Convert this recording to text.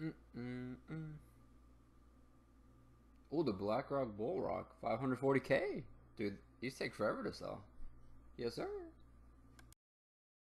Mm -mm -mm. Oh, the BlackRock Bull Rock, 540k. Dude, these take forever to sell. Yes, sir.